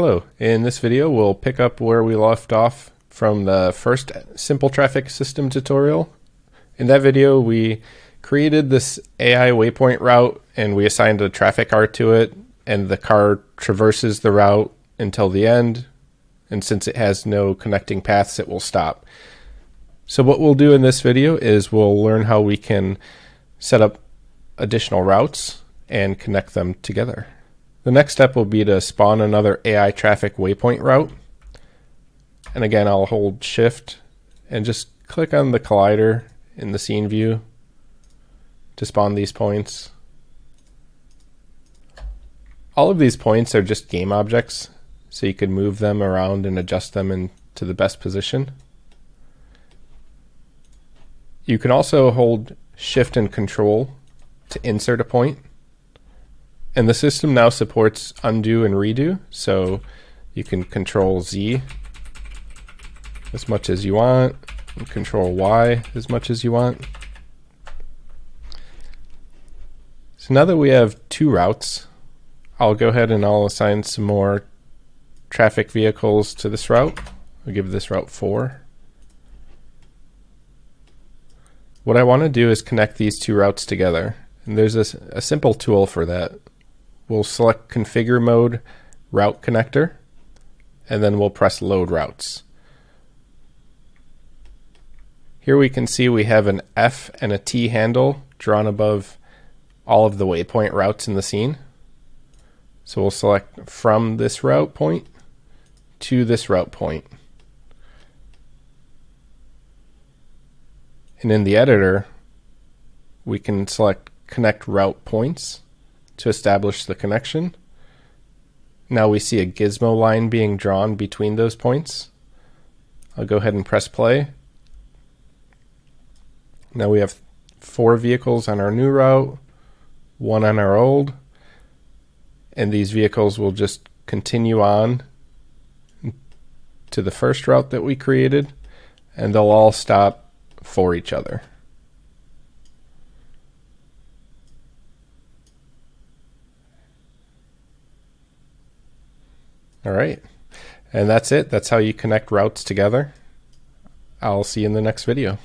Hello, in this video we'll pick up where we left off from the first simple traffic system tutorial. In that video we created this AI waypoint route and we assigned a traffic car to it and the car traverses the route until the end and since it has no connecting paths it will stop. So what we'll do in this video is we'll learn how we can set up additional routes and connect them together. The next step will be to spawn another AI traffic waypoint route. And again, I'll hold shift and just click on the collider in the scene view to spawn these points. All of these points are just game objects, so you can move them around and adjust them into the best position. You can also hold shift and control to insert a point. And the system now supports undo and redo, so you can control Z as much as you want, and control Y as much as you want. So now that we have two routes, I'll go ahead and I'll assign some more traffic vehicles to this route. I'll give this route 4. What I want to do is connect these two routes together. And there's a, a simple tool for that we'll select configure mode route connector and then we'll press load routes. Here we can see we have an F and a T handle drawn above all of the waypoint routes in the scene. So we'll select from this route point to this route point. And in the editor, we can select connect route points to establish the connection. Now we see a gizmo line being drawn between those points. I'll go ahead and press play. Now we have four vehicles on our new route, one on our old, and these vehicles will just continue on to the first route that we created, and they'll all stop for each other. All right. And that's it. That's how you connect routes together. I'll see you in the next video.